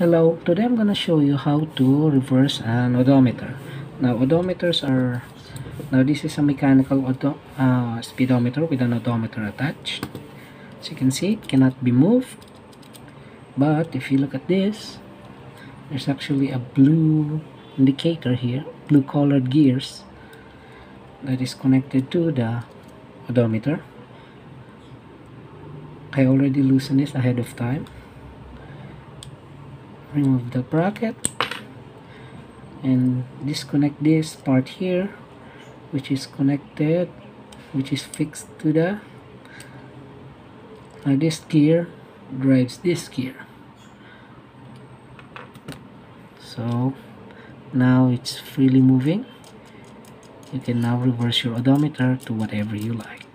Hello, today I'm gonna show you how to reverse an odometer. Now odometers are, now this is a mechanical odo, uh, speedometer with an odometer attached. As you can see, it cannot be moved. But if you look at this, there's actually a blue indicator here, blue colored gears that is connected to the odometer. I already loosened this ahead of time remove the bracket and disconnect this part here which is connected which is fixed to the uh, now this gear drives this gear so now it's freely moving. You can now reverse your odometer to whatever you like